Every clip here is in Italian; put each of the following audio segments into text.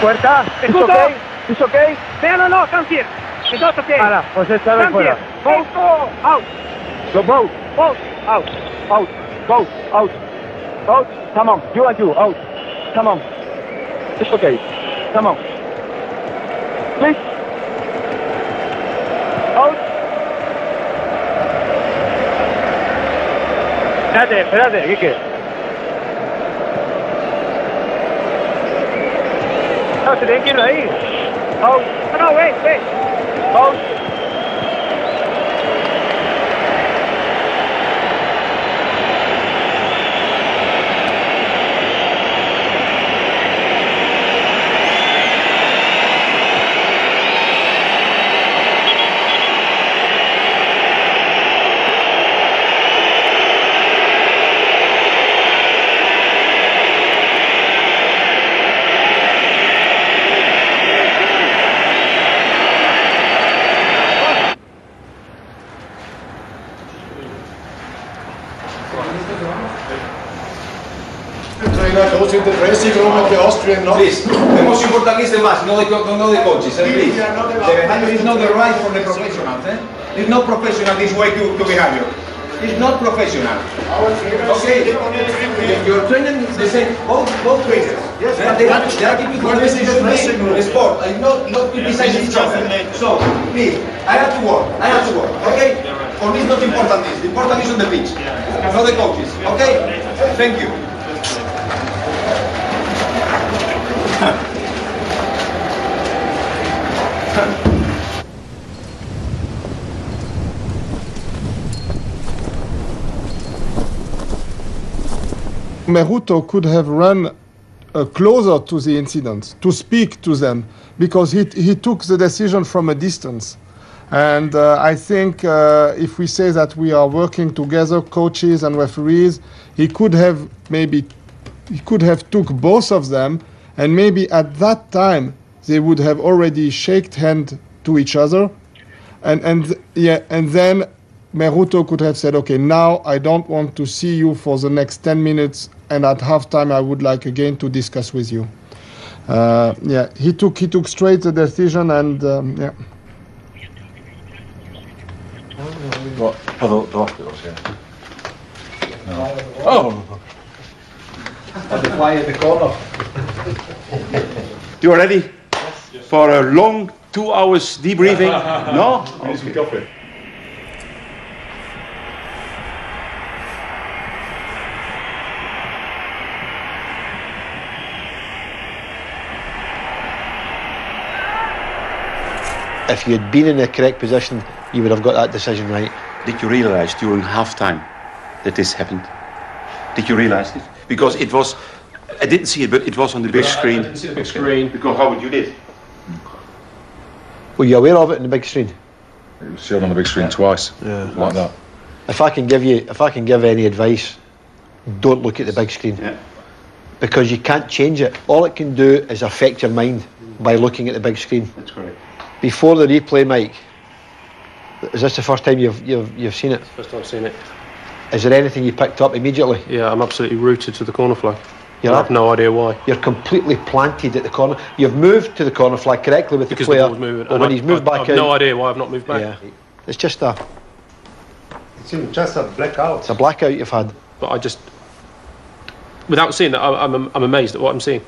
Puerta, it's Escudo. okay? It's okay? No, no, no, come here. It's not okay. Ara, pues esta vez Come fuera. Both, out. Go both, Both, out. out, both, out, out. Come on, you and you, out. Come on. It's okay. Come on. Please. Out. Espérate, espérate, Quique. Oh no! wait, wait. Oh. In the of the Austrian not Please, the most important is the match, not the, not the coaches. Eh? Please, the behavior is not the right for the professionals. Eh? It's not professional this way to, to behavior. It's not professional. Okay, sit on your training is the same. Both both trainers. Yes, but they, what- they are keeping what is in the dressing room? the sport. and not not criticizing each other. So please, I have to work. I have to work. Okay. For me, it's not important. This. The important is on the pitch, not the coaches. Okay. Thank you. Meruto could have run uh, closer to the incident to speak to them because he, he took the decision from a distance. And uh, I think uh, if we say that we are working together, coaches and referees, he could have maybe he could have took both of them, and maybe at that time they would have already shaked hand to each other, and and yeah, and then Meruto could have said, okay, now I don't want to see you for the next 10 minutes, and at halftime I would like again to discuss with you. Uh, yeah, he took he took straight the decision, and um, yeah. What? Other, the hospitals, yeah. Oh! At the fly at the corner. You are ready for a long two hours debriefing? no? Okay. If you had been in the correct position, you would have got that decision right. Did you realize during half time that this happened? Did you realize it? Because it was, I didn't see it, but it was on the big screen. I didn't see the big screen. Because Howard, you did. Were you aware of it in the big screen? It was shown on the big screen twice, Yeah. like that. If I can give you, if I can give any advice, don't look at the big screen Yeah. because you can't change it. All it can do is affect your mind by looking at the big screen. That's correct. Before the replay, Mike, is this the first time you've you've, you've seen it? First time I've seen it. Is there anything you picked up immediately? Yeah, I'm absolutely rooted to the corner flag. You're I have no idea why. You're completely planted at the corner. You've moved to the corner flag correctly with Because the the player. ball's moving. but and when I- he's moved I, back I've out, no idea why I've not moved back. yeah, it's just a It's just a blackout. it's a blackout you've had. But I just, without seeing that, I- I'm, I'm amazed at what I'm seeing.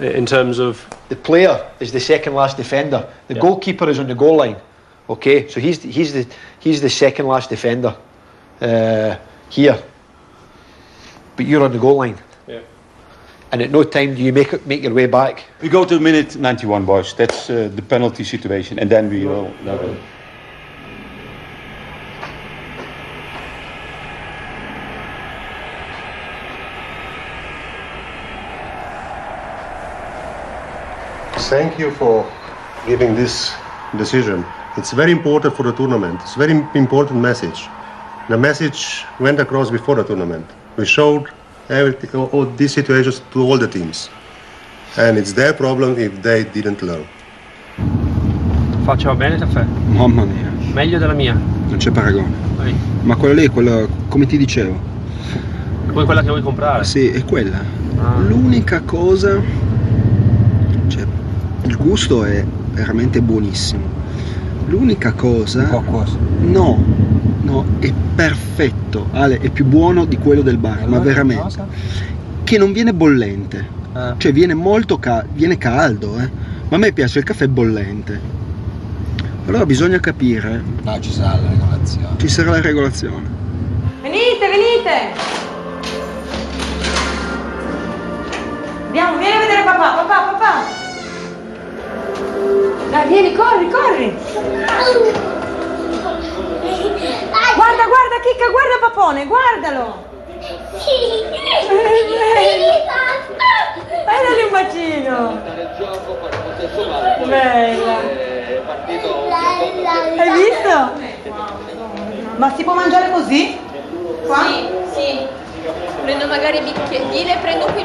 I- In terms of, The player is the second last defender. The Yeah. goalkeeper is on the goal line. Okay, so he's he's the he's the second last defender uh, here. But you're on the goal line, yeah. and at no time do you make it, make your way back. We go to minute 91, boys. That's uh, the penalty situation, and then we will. Thank you for giving this decision. It's very important for the tournament. It's a very important message. The message went across before the tournament. We showed everything, all, all these situations to all the teams. And it's their problem if they didn't learn. Faccio bene caffè? Mamma mia, Meglio della mia. non c'è paragone. Vai. Ma quella lì è quella, come ti dicevo. Poi quella che vuoi comprare. Sì, è quella. Ah. L'unica cosa. Il gusto è veramente buonissimo. L'unica cosa... No, no, è perfetto. Ale, è più buono di quello del bar, ma veramente. Che non viene bollente. Cioè viene molto ca- viene caldo, eh. Ma a me piace il caffè bollente. Allora bisogna capire. No, ci sarà la regolazione. Ci sarà la regolazione. Venite, venite! Andiamo, vieni a vedere papà, papà, papà! Dai, vieni, corri, corri! Guarda, guarda, Chicca, guarda Papone, guardalo! Dai, dagli un bacino! Bella! Hai visto? Ma si può mangiare così? Qua? Sì, sì. Prendo magari bicchieri, dile prendo quei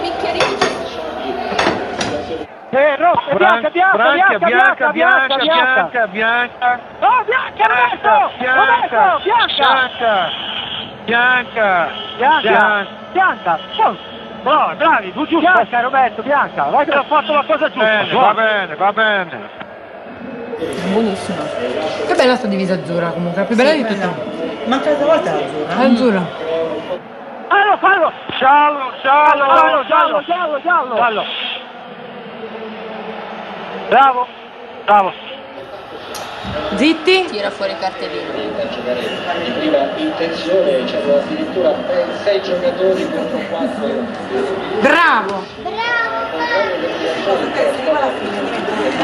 Eh, rossa, bianca, bianca, Branchia, bianca, bianca, bianca, bianca, bianca, Oh, bianca, Roberto! Roberto, bianca! bianca, Bianca, bianca, bravo, bravi, tu giusto. Bianca, Roberto, bianca, vai che ho fatto la cosa giusta. Bene, va bene, va bene. Buonissimo. Che bella sta divisa azzurra comunque, la più bella di tutte. Manca questa volta l'azzurra. Azzurra. Fallo, fallo! Giallo, giallo, Giallo, giallo, giallo, giallo! Bravo, bravo. Zitti? Tira fuori i cartellini. prima intenzione, c'erano addirittura ben sei giocatori contro quattro. Bravo!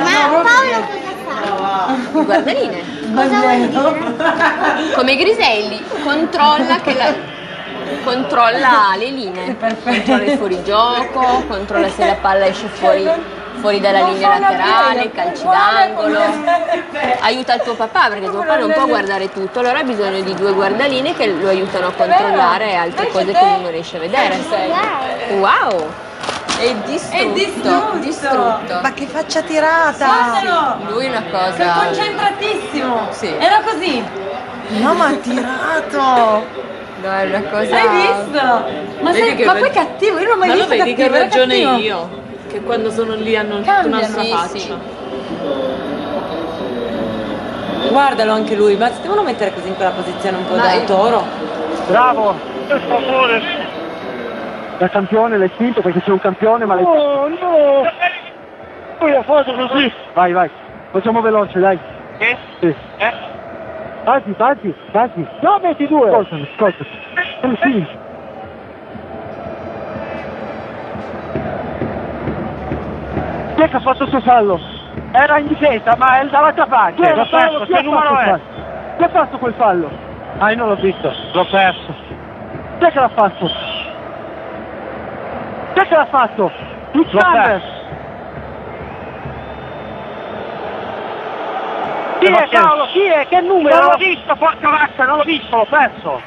Ma Paolo cosa fa? Guardaline. Come i griselli, controlla che la controlla le linee, controlla il fuorigioco, controlla se la palla esce fuori, fuori dalla linea laterale, calci d'angolo, aiuta il tuo papà perché tuo papà non può guardare tutto, allora ha bisogno di due guardaline che lo aiutano a controllare altre cose che lui non riesce a vedere. Wow! È distrutto, È distrutto. distrutto. Ma che faccia tirata! Sì, lui è una cosa. Sei concentratissimo! Sì. Era così! No, ma ha tirato! No, è una cosa. Hai visto? Ma, sei, che ma ve- poi è cattivo, io non ho mai Ma lo visto vedi che ho ragione cattivo. io, che quando sono lì hanno tutta Cambia, un'altra sì, faccia. sì. Guardalo anche lui, ma si devono mettere così in quella posizione un po' da toro. Bravo, per favore. Da campione l'hai spinto perché c'è un campione ma l'hai Oh no! Lui ha fatto così! Vai, vai, facciamo veloce, dai. Che? Sì. Eh? Balzi, balzi, balzi. No, metti due! Ascoltami, ascoltami. Eh, sì. Chi è che ha fatto suo fallo? Era in difesa, ma è dall'altra parte. Chi è L'ho perso. Che numero è? Chi ha fatto quel fallo? Ah, io non l'ho visto. L'ho perso. Chi è che l'ha fatto? Chi è che l'ha fatto? Il Sanders. Chi è. Paolo? Chi è? Che numero? Non l'ho visto, porca vacca, non l'ho visto, l'ho perso.